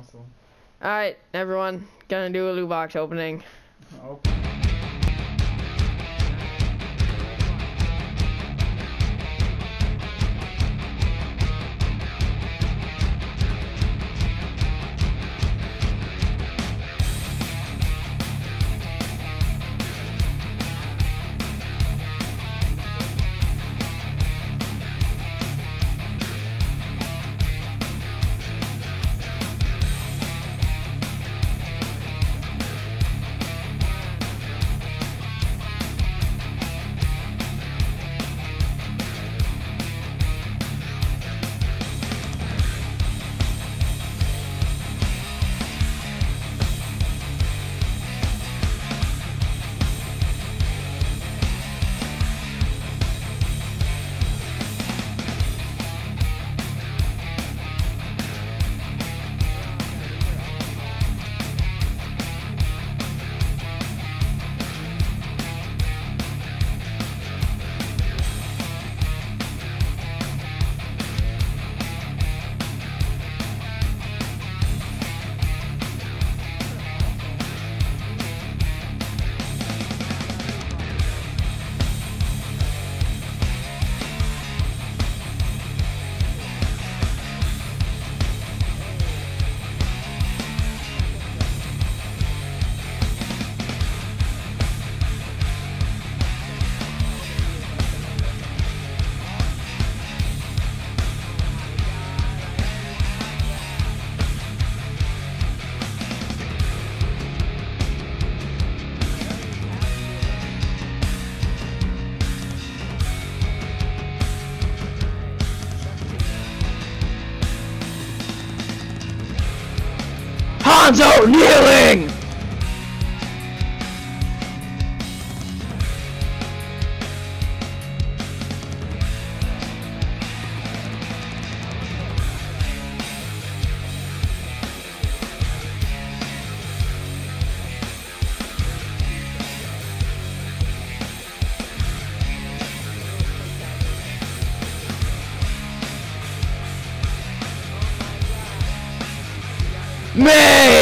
muscle. Alright, everyone. Gonna do a loot box opening. Oh. Hanzo kneeling!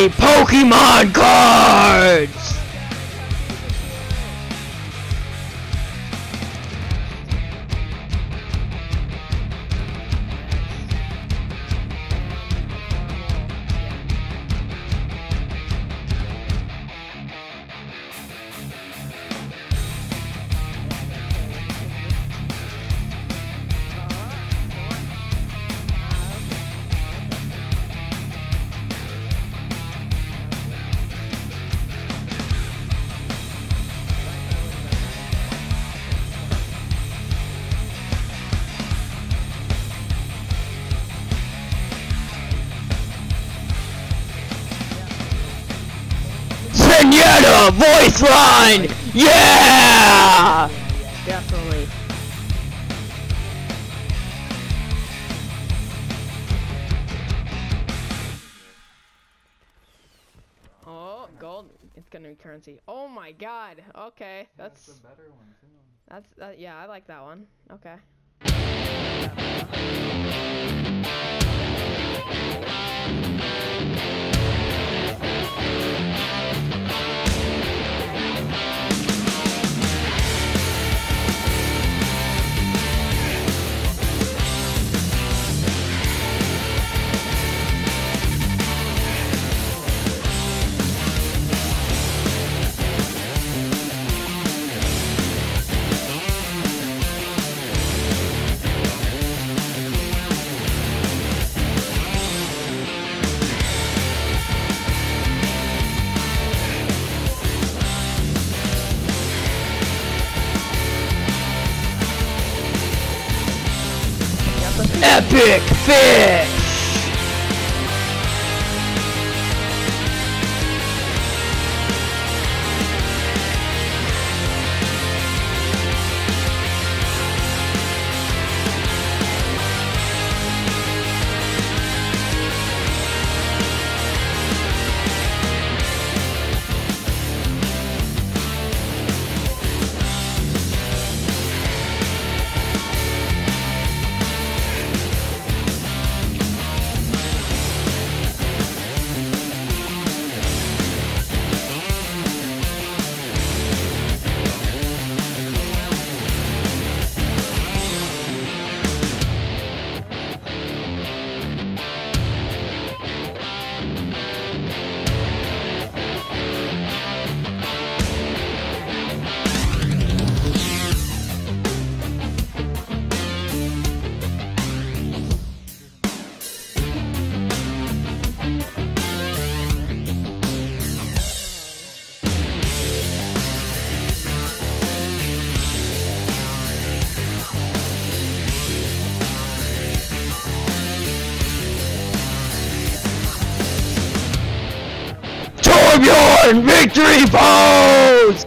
Mei Pokemon cards! Zenyatta voice line! Yeah! Definitely. Oh, gold. It's gonna be currency. Oh my god. Okay, that's That's a better one too. that's that. Yeah, I like that one. Okay. Epic Fish! Torbjorn victory pose!